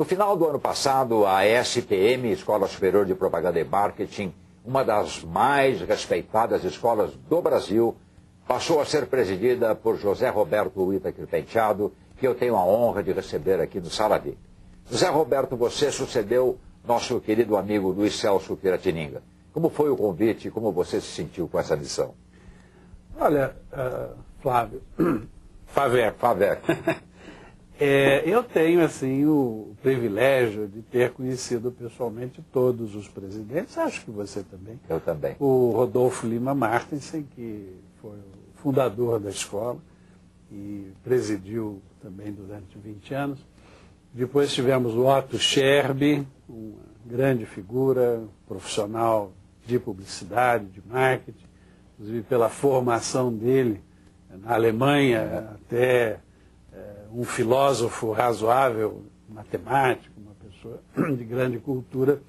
No final do ano passado, a SPM, Escola Superior de Propaganda e Marketing, uma das mais respeitadas escolas do Brasil, passou a ser presidida por José Roberto Itaquir Penteado, que eu tenho a honra de receber aqui no Sala. José Roberto, você sucedeu nosso querido amigo Luiz Celso Piratininga. Como foi o convite e como você se sentiu com essa missão? Olha, uh, Flávio, Faveco. Faveco. é, eu tenho, assim, o privilégio de ter conhecido pessoalmente todos os presidentes, acho que você também. Eu também. O Rodolfo Lima Martensen, que foi o fundador da escola e presidiu também durante 20 anos. Depois tivemos o Otto Scherbe, uma grande figura, profissional de publicidade, de marketing, inclusive pela formação dele na Alemanha, até é, um filósofo razoável, matemático, uma pessoa de grande cultura,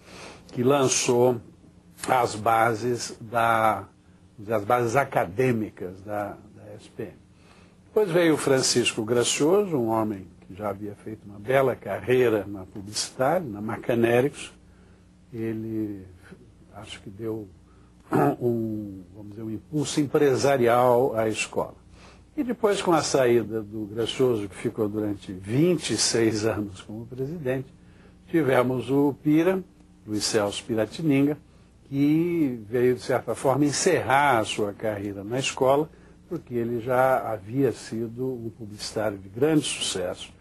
que lançou as bases da as bases acadêmicas da, da SPM. Depois veio Francisco Gracioso, um homem que já havia feito uma bela carreira na publicidade, na Macanéricos. Ele acho que deu um, vamos dizer, um impulso empresarial à escola. E depois, com a saída do Gracioso, que ficou durante 26 anos como presidente, tivemos o Pira, Luiz Celso Piratininga, que veio, de certa forma, encerrar a sua carreira na escola, porque ele já havia sido um publicitário de grande sucesso,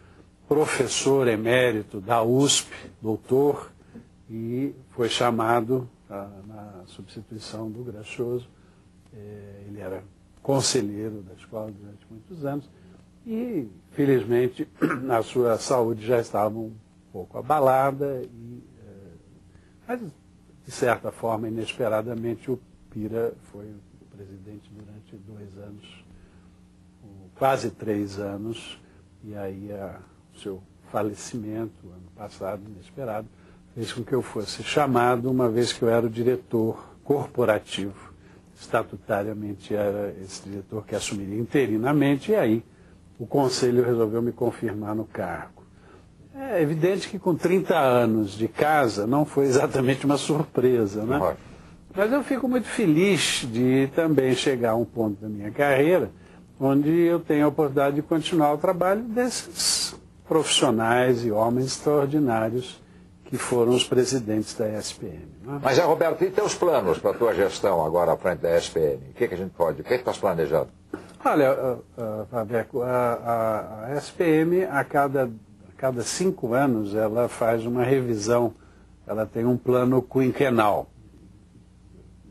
professor emérito da USP, doutor, e foi chamado ah, na substituição do Gracioso. Eh, ele era conselheiro da escola durante muitos anos. E, felizmente, a sua saúde já estava um pouco abalada, e, eh, mas, de certa forma, inesperadamente, o Pira foi o presidente durante dois anos, quase três anos, e aí o seu falecimento, ano passado, inesperado, fez com que eu fosse chamado, uma vez que eu era o diretor corporativo estatutariamente era esse diretor que assumiria interinamente, e aí o conselho resolveu me confirmar no cargo. É evidente que com 30 anos de casa não foi exatamente uma surpresa, né? Mas eu fico muito feliz de também chegar a um ponto da minha carreira onde eu tenho a oportunidade de continuar o trabalho desses profissionais e homens extraordinários que foram os presidentes da ESPM. Né? Mas, é, Roberto, e teus planos para a tua gestão agora à frente da ESPM? O que, que a gente pode, o que, que estás planejando? Olha, uh, uh, Fabeco, a, a, a SPM, a cada, a cada cinco anos, ela faz uma revisão, ela tem um plano quinquenal.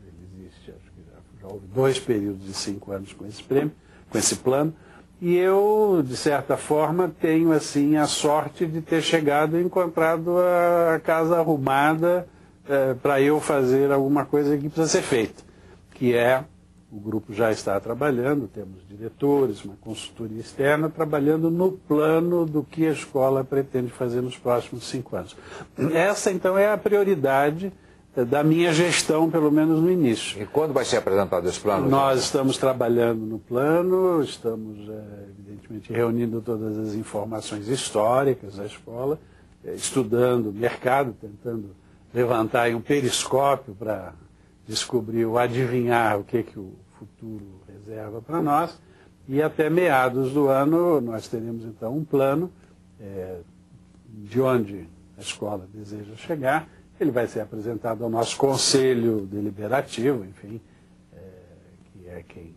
Ele existe, acho que já, já houve dois períodos de cinco anos com esse prêmio, com esse plano. E eu, de certa forma, tenho assim a sorte de ter chegado e encontrado a casa arrumada é, para eu fazer alguma coisa que precisa ser feita, que é o grupo já está trabalhando, temos diretores, uma consultoria externa, trabalhando no plano do que a escola pretende fazer nos próximos cinco anos. Essa, então, é a prioridade da minha gestão, pelo menos no início. E quando vai ser apresentado esse plano? Nós estamos trabalhando no plano, estamos, é, evidentemente, reunindo todas as informações históricas da escola, é, estudando o mercado, tentando levantar um periscópio para descobrir ou adivinhar o que, que o futuro reserva para nós. E até meados do ano nós teremos, então, um plano é, de onde a escola deseja chegar ele vai ser apresentado ao nosso conselho deliberativo, enfim, é, que é quem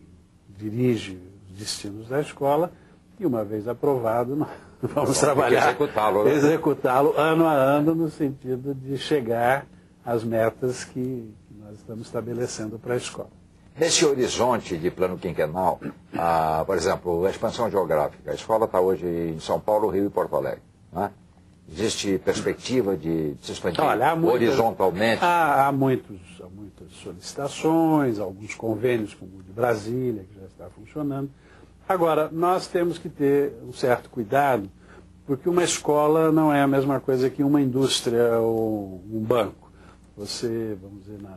dirige os destinos da escola, e uma vez aprovado, nós vamos, trabalhar, executá-lo né? executá-lo ano a ano, no sentido de chegar às metas que, que nós estamos estabelecendo para a escola. Nesse horizonte de plano quinquenal, ah, por exemplo, a expansão geográfica, a escola está hoje em São Paulo, Rio e Porto Alegre. Não é? Existe perspectiva de, se expandir Olha, muitas, horizontalmente? Há, há, muitos, há muitas solicitações, alguns convênios, como o de Brasília, que já está funcionando. Agora, nós temos que ter um certo cuidado, porque uma escola não é a mesma coisa que uma indústria ou um banco. Você, vamos dizer, na,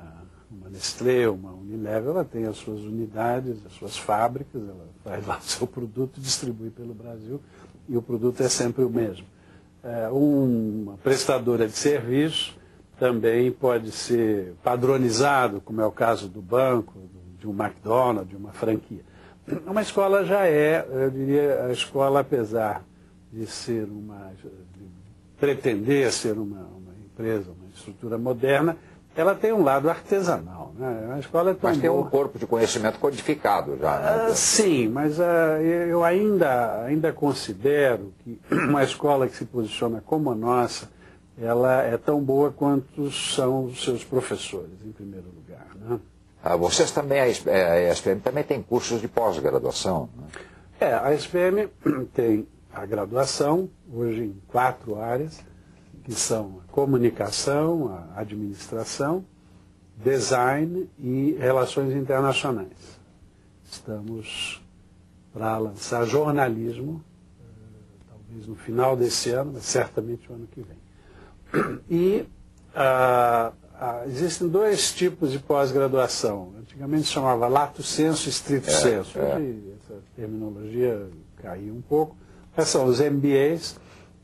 uma Nestlé, uma Unilever, ela tem as suas unidades, as suas fábricas, ela faz lá o seu produto, distribui pelo Brasil, e o produto é sempre o mesmo. É, uma prestadora de serviço também pode ser padronizado, como é o caso do banco, de um McDonald's, de uma franquia. Uma escola já é, eu diria, a escola, apesar de ser uma, de pretender ser uma, uma empresa, uma estrutura moderna, ela tem um lado artesanal. Né? A escola é tão mas tem boa... um corpo de conhecimento codificado já. Né? Uh, sim, mas uh, eu ainda, ainda considero que uma escola que se posiciona como a nossa, ela é tão boa quanto são os seus professores, em primeiro lugar. Né? Ah, vocês também, a SPM também tem cursos de pós-graduação. Né? É, a SPM tem a graduação, hoje em quatro áreas, que são a comunicação, a administração, design e relações internacionais. Estamos para lançar jornalismo, eh, talvez no final desse ano, mas certamente o ano que vem. E ah, ah, existem dois tipos de pós-graduação. Antigamente se chamava lato senso e estrito é, senso. É. essa terminologia caiu um pouco. Essas são os MBAs,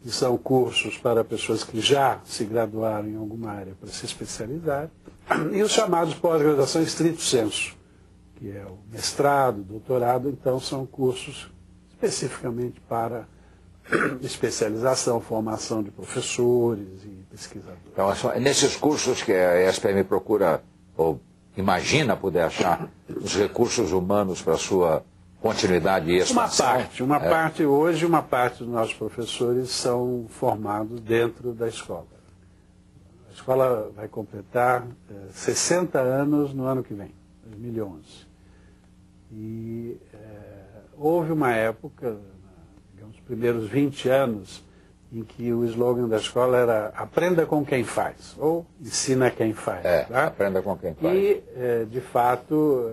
que são cursos para pessoas que já se graduaram em alguma área para se especializar, e os chamados pós-graduação estrito senso, que é o mestrado, doutorado, então são cursos especificamente para especialização, formação de professores e pesquisadores. Então, nesses cursos que a SPM procura, ou imagina poder achar, os recursos humanos para a sua continuidade e expansão? Uma parte, uma é. parte hoje, uma parte dos nossos professores são formados dentro da escola. A escola vai completar é, 60 anos no ano que vem, 2011. E é, houve uma época, digamos, os primeiros 20 anos, em que o slogan da escola era aprenda com quem faz, ou ensina quem faz. É, tá? aprenda com quem faz. E, é, de fato,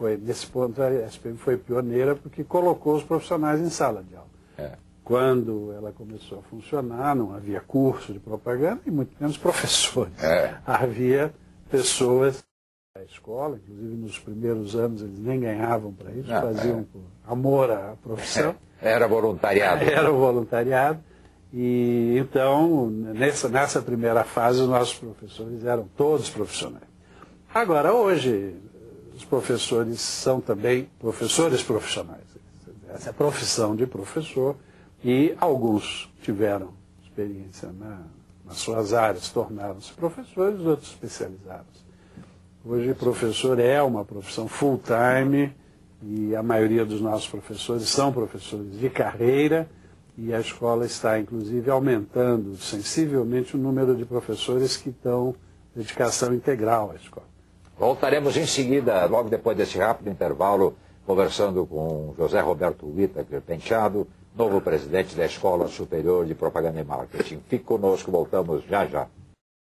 foi, nesse ponto, a SPM foi pioneira porque colocou os profissionais em sala de aula. É. Quando ela começou a funcionar, não havia curso de propaganda e muito menos professores. É. Havia pessoas da escola, inclusive nos primeiros anos eles nem ganhavam para isso, não, faziam é. por amor à profissão. Era voluntariado. Era o voluntariado. E então, nessa, nessa primeira fase, os nossos professores eram todos profissionais. Agora, hoje, os professores são também professores profissionais. Essa é a profissão de professor e alguns tiveram experiência na, nas suas áreas, tornaram-se professores, outros especializados. Hoje, professor é uma profissão full-time e a maioria dos nossos professores são professores de carreira e a escola está, inclusive, aumentando sensivelmente o número de professores que dão dedicação integral à escola. Voltaremos em seguida, logo depois desse rápido intervalo, conversando com José Roberto Whittaker Penteado, novo presidente da Escola Superior de Propaganda e Marketing. Fique conosco, voltamos já já.